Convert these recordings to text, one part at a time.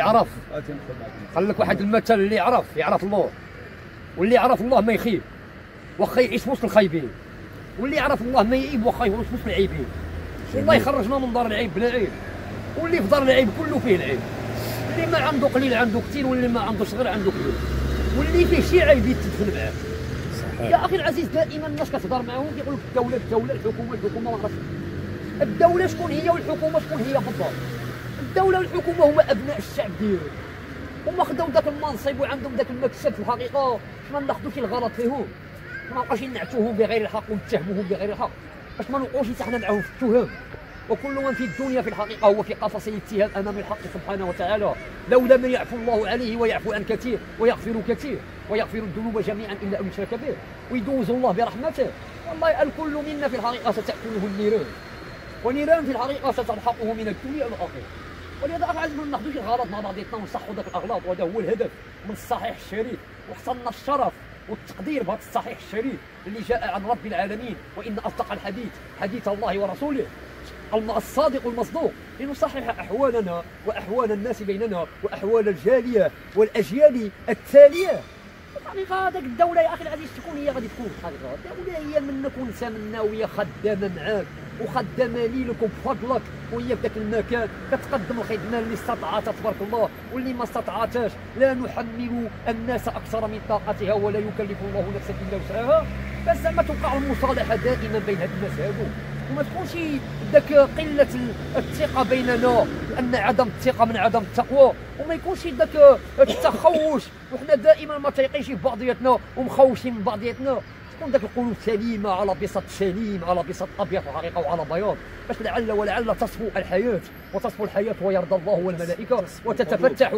اللي عرف قال لك واحد المثل اللي عرف يعرف الله. واللي يعرف الله ما يخيب. واخا يعيش وسط الخايبين. واللي يعرف الله ما يعيب واخا يعيش وسط العيبين. والله يخرجنا من دار العيب بلا عيب. واللي في دار العيب كله فيه العيب. اللي ما عنده قليل عنده كثير واللي ما عنده صغير عنده كبير. واللي فيه شي عيب يتدفن معاه. يا أخي العزيز دائما الناس كتهضر معاهم كيقول لك الدولة الدولة الحكومة الحكومة ما عرفتش. الدولة شكون هي والحكومة شكون هي بالضبط؟ الدولة والحكومة هما أبناء الشعب ديالو. هما خداو ذاك المنصب وعندهم ذاك المكسب في الحقيقة. ما ناخذوش الغلط فيهم ما نبقاش نعتوهم بغير الحق ونتهموهم بغير الحق. باش ما نوقعوش حنا معاهم في التهم وكل من في الدنيا في الحقيقة هو في قفص الاتهام أمام الحق سبحانه وتعالى. لولا من يعفو الله عليه ويعفو عن كثير ويغفر كثير ويغفر الذنوب جميعا إلا أن يشرك به. ويدوز الله برحمته. والله الكل منا في الحقيقة ستأكله النيران. ونيران في الحقيقة ستلحقه من الدنيا الآخرة. ولهذا أفعل ما ناخذوش الغلط مع بعضياتنا ونصحوا ذاك الأغلاط وهذا هو الهدف من الصحيح الشريف. وحصلنا الشرف والتقدير بهذا الصحيح الشريف اللي جاء عن رب العالمين. وإن أصدق الحديث حديث الله ورسوله. الصادق المصدوق. لنصحح أحوالنا وأحوال الناس بيننا وأحوال الجالية والأجيال التالية. الحقيقة هذاك الدولة يا أخي العزيز شكون هي غادي تكون؟ الحقيقة الدولة هي منك وانت منا وهي خدامة معاك. وخدامه ليك بفضلك وهي في ذاك المكان كتقدم الخدمه اللي استطاعتها تبارك الله. واللي ما استطاعتهاش لا نحمل الناس أكثر من طاقتها ولا يكلف الله نفسا إلا وسعها. بس زعما توقع المصالحة دائما بين هاد الناس هادو. وما تكونش ذاك قلة الثقة بيننا لأن عدم الثقة من عدم التقوى. وما يكونش ذاك التخوش. وحنا دائما ما تيقينش في بعضياتنا ومخوشين من بعضياتنا. تكون ذاك القلوب سليمه على بسط سليم على بسط أبيض وحقيقه وعلى بياض. باش لعل ولعل تصفو الحياة وتصفو الحياة ويرضى الله والملائكة وتتفتح.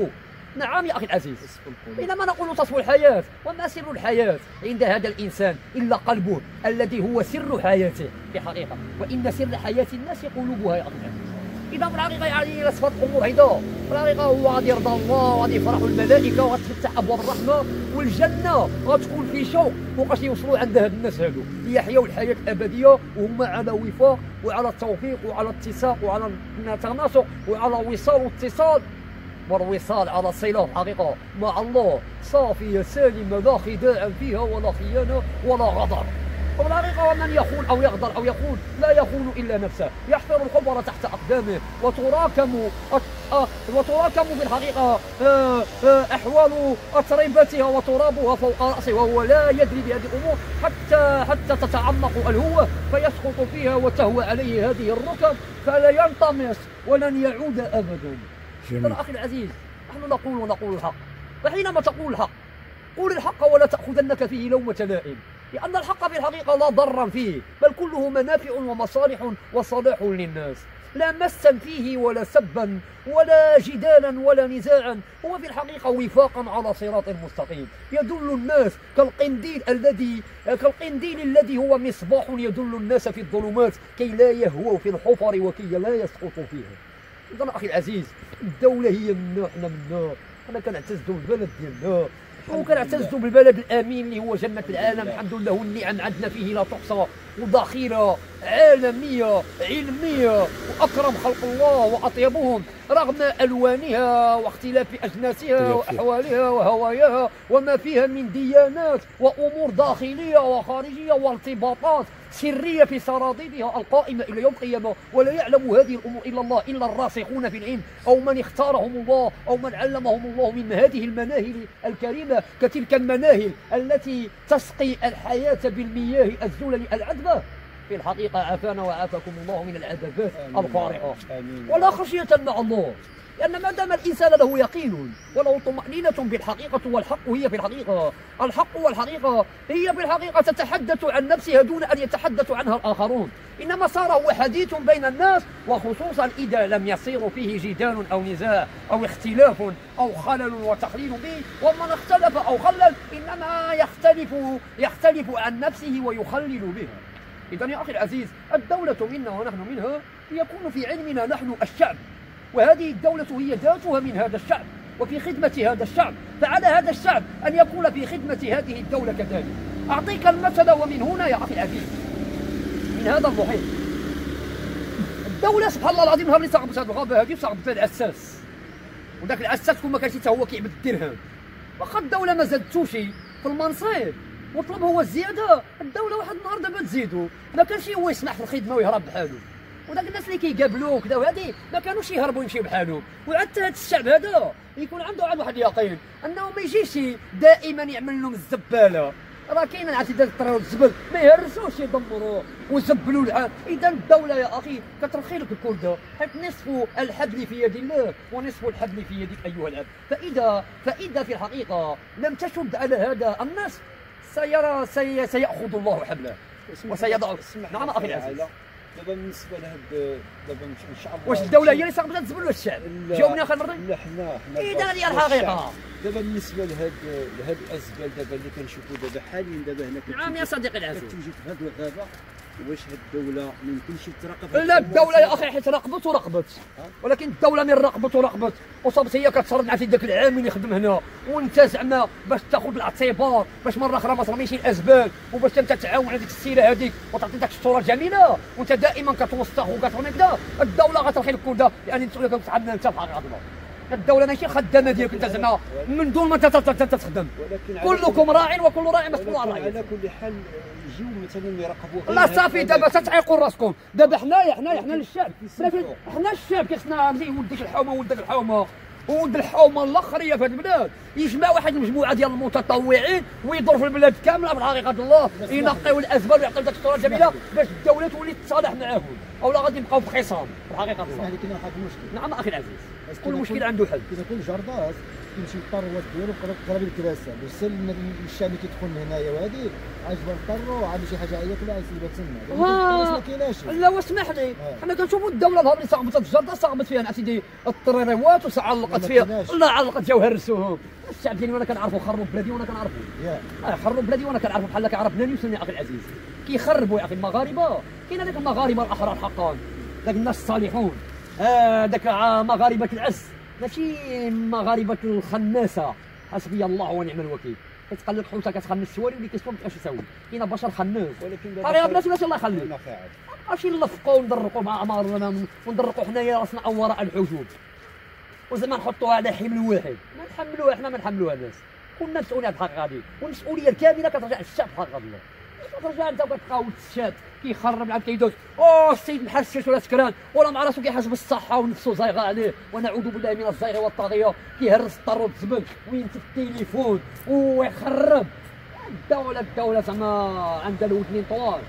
نعم يا أخي العزيز. بينما نقول تصفو الحياة. وما سر الحياة عند هذا الإنسان؟ إلا قلبه الذي هو سر حياته في حقيقة. وإن سر حياة الناس قلوبها يا أخي العزيز. إذا في الحقيقة يعني صفات الأمور هيدا في الحقيقة هو غادي يرضى الله وغادي يفرح الملائكة وغتفتح أبواب الرحمة والجنة. غتكون في شوق فوقاش يوصلوا عند هاد الناس هادو. ليحيوا الحياة الابديه وهما على وفاق وعلى التوفيق وعلى اتساق وعلى تناسق وعلى وصال واتصال. والوصال على صلة حقيقة مع الله. صافية سالمة لا خداع فيها ولا خيانة ولا غدر وبالحقيقه ومن يخون أو يغدر أو يخون لا يخون إلا نفسه. يحفر الخبر تحت أقدامه. وتراكم وتراكم في الحقيقة آه، آه، أحوال أتربتها وترابها فوق رأسه وهو لا يدري بهذه الأمور. حتى حتى تتعمق الهوه فيسقط فيها وتهوى عليه هذه الركب فلا ينطمس ولن يعود ابدا. جميل. أخي العزيز نحن نقول ونقول الحق. فحينما تقول الحق قول الحق ولا تأخذنك فيه لومة لائم. لأن الحق في الحقيقة لا ضرا فيه بل كله منافع ومصالح وصلاح للناس. لا مسا فيه ولا سبا ولا جدالا ولا نزاعا هو في الحقيقة وفاقا على صراط مستقيم. يدل الناس كالقنديل الذي كالقنديل الذي هو مصباح يدل الناس في الظلمات كي لا يهووا في الحفر وكي لا يسقطوا فيها. إذا أخي العزيز الدولة هي منا إحنا منا إحنا كنعتزوا بالبلد ديالنا. وكنعتزوا بالبلد الامين اللي هو جنة العالم. الحمد لله والنعم عندنا فيه لا تحصى. وذخيره عالميه علميه وأكرم خلق الله وأطيبهم رغم ألوانها واختلاف أجناسها وأحوالها وهواياها وما فيها من ديانات وأمور داخلية وخارجية وارتباطات سرية في سراديدها القائمة إلى يوم القيامة. ولا يعلم هذه الأمور إلا الله إلا الراسخون في العلم. أو من اختارهم الله أو من علمهم الله من هذه المناهل الكريمة كتلك المناهل التي تسقي الحياة بالمياه الزلل العذبه في الحقيقة عافانا وعافاكم الله من العذابات الفارقة ولا خشية مع الله. لأن ما دام الإنسان له يقين وله طمأنينة بالحقيقة والحق هي في الحقيقة. الحق والحقيقة هي في الحقيقة تتحدث عن نفسها دون أن يتحدث عنها الآخرون. إنما صار هو حديث بين الناس وخصوصا إذا لم يصير فيه جدال أو نزاع أو اختلاف أو خلل وتخليل به. ومن اختلف أو خلل إنما يختلف يختلف عن نفسه ويخلل بها إذا يا أخي العزيز الدولة منا ونحن منها يكون في علمنا نحن الشعب وهذه الدولة هي ذاتها من هذا الشعب وفي خدمة هذا الشعب فعلى هذا الشعب أن يكون في خدمة هذه الدولة كذلك. أعطيك المثل ومن هنا يا أخي العزيز من هذا المحيط. الدولة سبحان الله العظيم هذه صعبت هذه الغابة هذه صعبت الأساس. وذاك العساس كون ما كانش حتى هو كيعبد الدرهم. واخا الدولة ما زادتوش في المنصب. وطلب هو الزيادة. الدولة واحد النهار دابا تزيدو. ما كانش هو يسمح في الخدمة ويهرب بحالو. وداك الناس اللي كيقابلوه وكذا وهذه ما كانوش يهربوا يمشيو بحالهم وعاد هذا الشعب هذا يكون عنده عاد واحد اليقين أنه ما يجيش دائما يعمل لهم الزبالة. راه كاين اعتدال الطريق والزبل ما يهرسوش يدمروه ويزبلوا العام إذا الدولة يا أخي كترخي لك الكرده حيت نصف الحبل في يد الله ونصف الحبل في يدك أيها الاب فاذا فإذا في الحقيقة لم تشد على هذا النصف سيرى سي سيأخذ الله حبله. وسيضع نعم أخي العزيز. دابا بالنسبة لهاد دابا إن شاء الله واش الدولة هي اللي صاحبتها تزبل ولا الشعب. جاوبني أخي المره لا حنا حنا إذا الشعب. الحقيقة. دابا بالنسبة لهاد لهاد الازبال دابا اللي كنشوفوا دابا حاليا دابا هنا نعم يا صديقي العزيز. كتوجد في هاد الغابة. واش هاد الدولة ما يمكنش تراقب هاد لا الدولة يا؟ أخي حيت راقبت ورقبت. ولكن الدولة من راقبت ورقبت. وصابت هي كتصرف في ذاك العامل يخدم هنا. وانت زعما باش تاخذ الاعتبار باش مرة أخرى ما ترميش الأزبال وباش أنت تعاون على ديك السيرة هذيك وتعطي داك الصورة الجميلة. وانت دائما كتوسخ وكترمي كذا الدولة غترخي لك كل ده يعني أنت تعبنا أنت في حقيقة الله الدولة ماشي خدامة ديالك أنت زعما. من دون ما تخدم على كلكم راع وكل راع مسؤول عن على رعيته كل حال يجيو مثلا يراقبوا لا صافي دابا. تتعيقوا راسكم. دابا حنايا حنايا حنا الشعب حنا الشعب كيخصنا ولدك الحومة ولدك الحومة. ولد الحومه الاخريه في هذه البلاد. يجمع واحد المجموعة ديال المتطوعين ويدور في البلاد كاملة بحقيقه الله. ينقيو الأزبال ويعطيو ديك الصورة الجميلة باش الدولة تولي تتصالح معاهم. أو لا غادي نبقاو في خصام بحقيقه الله. يعني واحد المشكل. نعم أخي العزيز. كل مشكل كل- عنده حل. كاين كل جرداس كيمشي الثروات ديالو الكراسه باش سال الشام كيدخل من هنايا وهادي عاجبه الطرو عامل شي حاجة عيط ولا عايسيبها تما آه. ما كايناش لا واسمح لي؟ آه. حنا كنشوفوا الدولة نهار اللي صاغبت الجرده صاغبت فيها نعتي الطريريوات وعلقت فيها. لا علقت جاو هرسوهم الشعب ديالي وأنا كنعرفو خربوا بلادي وأنا كنعرفو. يا. آه، خربوا بلادي وأنا كنعرفو بحال كيعرف ناني وسني أخي العزيز. كيخربوا يا أخي المغاربة. كاين هذاك المغاربة الأحرار حقا. ذاك الناس الصالحون. آه ذاك ع- مغاربة العز. ماشي مغاربة الخناسة. حسبي الله ونعم الوكيل. كتقلب حوتة كتخنس السواري واللي كيسوى ما يساوي. كاين بشر خناس. ولكن طريقة بلاتي بلاتي الله يخليك. ماشي نلفقوا ونضرقوا مع اعمارنا وندرقوا حنايا راسنا أو وراء الحجوب. وزعما نحطوها على حمل واحد. ما نحملوها إحنا ما نحملوها الناس كنا مسؤولين الحقيقة هذه والمسؤولية الكاملة كترجع للشعب حقيقه الله كترجع انت وكتبقى ولد الشاب كيخرب العام كيدوز. أوه السيد محشش ولا سكران. ولا مع راسو كيحس بالصحه ونفسه زايغة عليه. ونعوذ بالله من الزيغ والطاغية. كيهرس الطر والزبل وينتف التليفون. ويخرب الدولة الدولة زعما عندها الودنين طوال.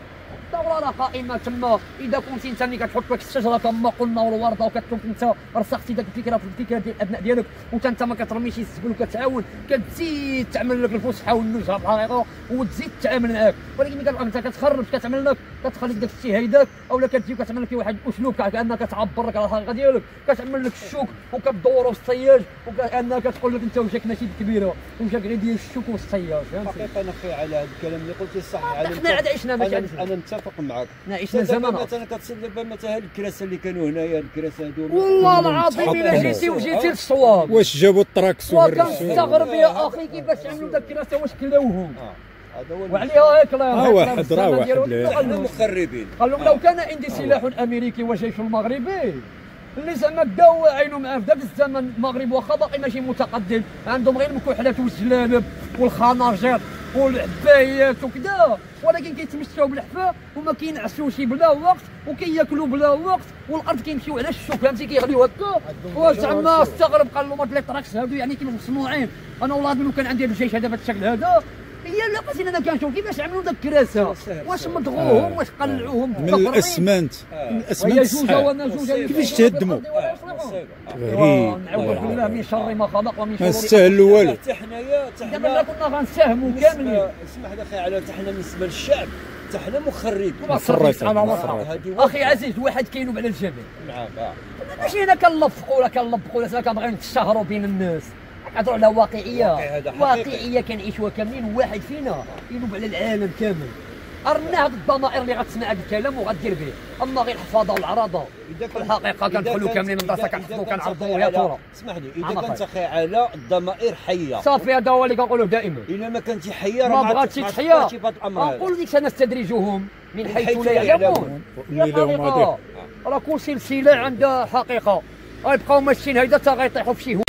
الدولة راه قائمة تما. إذا كنت أنت ملي كتحط لك الشجرة كما قلنا والوردة وكتشوف أنت رسختي داك الفكرة في الفكرة ديال الأبناء ديالك وأنت أنت ما كترميش الزبل وكتعاون كتزيد تعمل لك الفسحة والنزهة بحقيقة وتزيد تعامل معاك. ولكن ملي كتبقى أنت كتخرب كتعمل لك كتخلي داك الشيء هيداك أولا كتجي وكتعمل لك واحد الأسلوب كأنك تعبر لك على الحقيقة ديالك كتعمل لك الشوك وكتدورو في الصياج وكأنك كتقول لك أنت وجهك ماشي كبيرة وجهك غير ديال الشوك والصياج فهمتي؟ حقيقة أنا خي على هذا الكلام اللي قلتي صح أنا حنا عاد عشنا ماشي أنا متفق معك حنا عشنا زمانات مثلا كتصير دابا مثلا هاد الكراسة اللي كانوا هنايا الكراسة هادو والله العظيم إلا جيتي وجيتي للصواب. واش جابوا التراكس وكنستغرب يا أخي كيفاش عملوا ذاك الكراسة واش كلاوهم؟ آه، وعليها هيك آه، واحد راه واحد لا. إحنا مخربين قال لهم لو كان عندي سلاح أمريكي وجيش المغربي اللي زعما داو عينهم معاه في ذاك الزمن المغرب واخا باقي ماشي متقدم. عندهم غير المكحلات والجلالب والخناجر والعبايات وكذا. ولكن كيتمشاو بالحفاه وما كينعسوش بلا وقت وكياكلوا بلا وقت والأرض كيمشيو على الشوك. فهمتي؟ كيغليو هكا. وزعما استغرب قال لهم هاد لي طراكس هادو يعني كيما مصنوعين. أنا والله لو كان عندي هاد الجيش هذا بهذا الشكل هذا؟ هي لا بس أنا كنشوف كيفاش عملوا ذاك الكراسة؟ واش مضغوهم؟ واش قلعوهم؟ من الأسمنت. من الأسمنت. الصحيح ونجوز كيفاش تهدموا؟ ايوا نعوذ بالله من شر ما خلق ومن ما شرور استاهلوا والو حتى حنايا حتى دابا لا حنا كنا غنساهموا كاملين. اسمح لي أخي على حتى حنا بالنسبة للشعب حتى حنا هذه أخي عزيز واحد كاينوب على الجبل. نعم آه. ماشي هنا كنلفقوا ولا كنلبقوا ولا كنبغيو نتشهروا بين الناس. كنهضروا على واقعية. واقعية كنعيشوها كاملين واحد فينا ينوب على العالم كامل. أرنا هاد الضمائر اللي غتسمع هاد الكلام وغدير به. أما غير الحفاظه والعراضه الحقيقة كندخلوا كانت- كاملين المدرسة كنحفظوا كنعرضوا يا ترى. اسمح لي. إذا كانت على الضمائر حية. صافي هذا هو اللي كنقولوه دائما. إلا ما كانت حية راه ما بغاتش تحيا. نقول لك سنستدرجهم من حيث لا يعلمون. حقيقة. راه كل سلسلة عندها حقيقة. غيبقاو ماشيين هيدا حتى غيطيحوا في شي